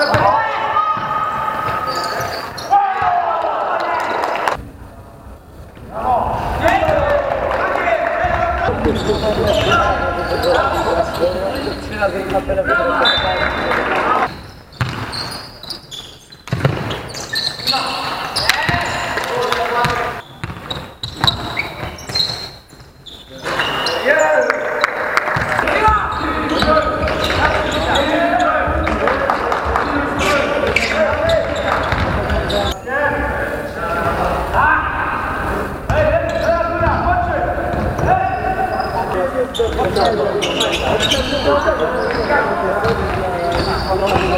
Let's go. Thank you. 这个，这个，这个，这个，这个，这个，这个，这个，这，